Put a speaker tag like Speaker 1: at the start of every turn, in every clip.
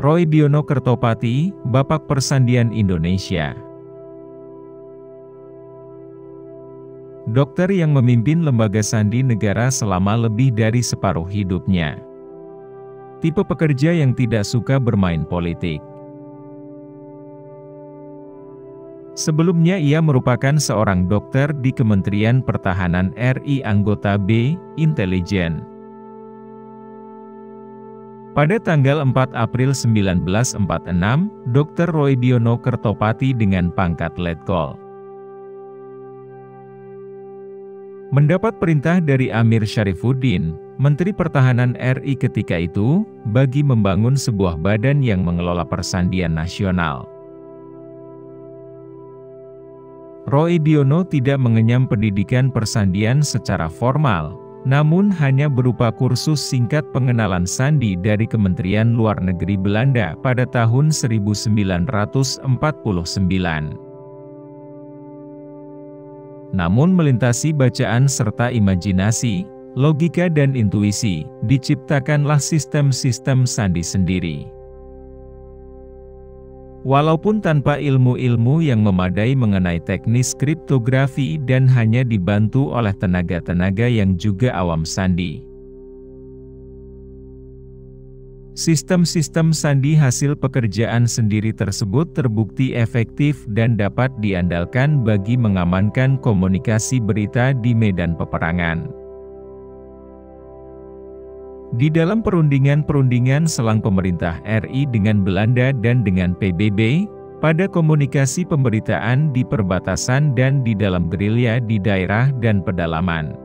Speaker 1: Roy Biono Kertopati, Bapak Persandian Indonesia. Dokter yang memimpin lembaga sandi negara selama lebih dari separuh hidupnya. Tipe pekerja yang tidak suka bermain politik. Sebelumnya ia merupakan seorang dokter di Kementerian Pertahanan RI anggota B, Intelijen. Pada tanggal 4 April 1946, Dr. Roy Biono Kertopati dengan pangkat Letkol. Mendapat perintah dari Amir Syarifuddin, Menteri Pertahanan RI ketika itu, bagi membangun sebuah badan yang mengelola persandian nasional. Roy Biono tidak mengenyam pendidikan persandian secara formal, namun hanya berupa kursus singkat pengenalan sandi dari Kementerian Luar Negeri Belanda pada tahun 1949. Namun melintasi bacaan serta imajinasi, logika dan intuisi, diciptakanlah sistem-sistem sandi sendiri. Walaupun tanpa ilmu-ilmu yang memadai mengenai teknis kriptografi dan hanya dibantu oleh tenaga-tenaga yang juga awam sandi. Sistem-sistem sandi hasil pekerjaan sendiri tersebut terbukti efektif dan dapat diandalkan bagi mengamankan komunikasi berita di medan peperangan. Di dalam perundingan-perundingan selang pemerintah RI dengan Belanda dan dengan PBB, pada komunikasi pemberitaan di perbatasan dan di dalam gerilya di daerah dan pedalaman.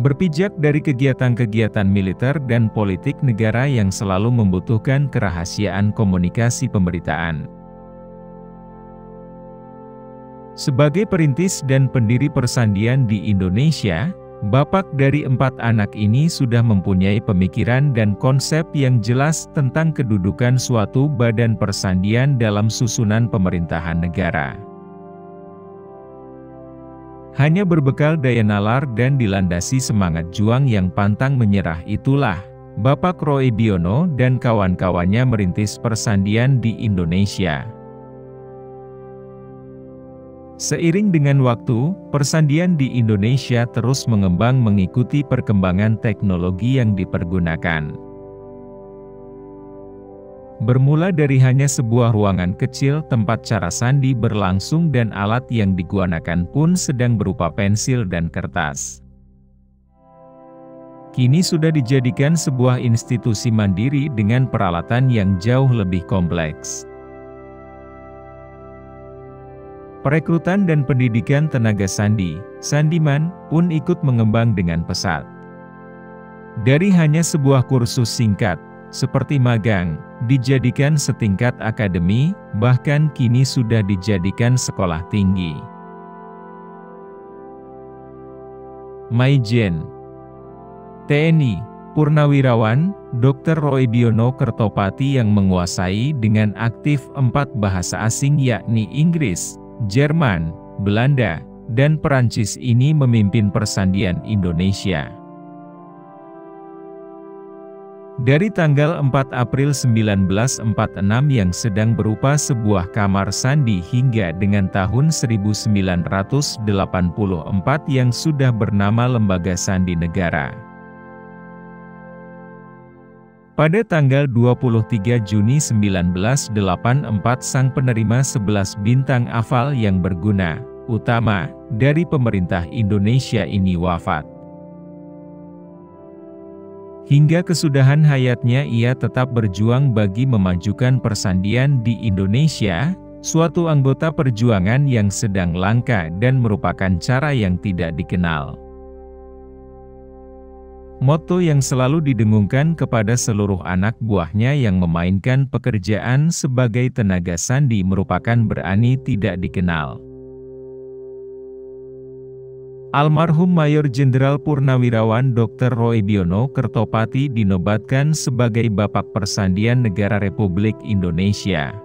Speaker 1: Berpijak dari kegiatan-kegiatan militer dan politik negara yang selalu membutuhkan kerahasiaan komunikasi pemberitaan. Sebagai perintis dan pendiri persandian di Indonesia, Bapak dari empat anak ini sudah mempunyai pemikiran dan konsep yang jelas tentang kedudukan suatu badan persandian dalam susunan pemerintahan negara. Hanya berbekal daya nalar dan dilandasi semangat juang yang pantang menyerah itulah, Bapak Roy Biono dan kawan-kawannya merintis persandian di Indonesia. Seiring dengan waktu, persandian di Indonesia terus mengembang mengikuti perkembangan teknologi yang dipergunakan. Bermula dari hanya sebuah ruangan kecil tempat cara sandi berlangsung dan alat yang digunakan pun sedang berupa pensil dan kertas. Kini sudah dijadikan sebuah institusi mandiri dengan peralatan yang jauh lebih kompleks. Perekrutan dan pendidikan tenaga sandi, Sandiman, pun ikut mengembang dengan pesat. Dari hanya sebuah kursus singkat, seperti magang, dijadikan setingkat akademi, bahkan kini sudah dijadikan sekolah tinggi. Maijen TNI, Purnawirawan, Dr. Roy Biono Kertopati yang menguasai dengan aktif empat bahasa asing yakni Inggris, Jerman, Belanda, dan Perancis ini memimpin persandian Indonesia. Dari tanggal 4 April 1946 yang sedang berupa sebuah kamar sandi hingga dengan tahun 1984 yang sudah bernama Lembaga Sandi Negara. Pada tanggal 23 Juni 1984 sang penerima 11 bintang afal yang berguna, utama, dari pemerintah Indonesia ini wafat. Hingga kesudahan hayatnya ia tetap berjuang bagi memajukan persandian di Indonesia, suatu anggota perjuangan yang sedang langka dan merupakan cara yang tidak dikenal. Moto yang selalu didengungkan kepada seluruh anak buahnya yang memainkan pekerjaan sebagai tenaga sandi merupakan berani tidak dikenal. Almarhum Mayor Jenderal Purnawirawan Dr. Roy Biono Kertopati dinobatkan sebagai Bapak Persandian Negara Republik Indonesia.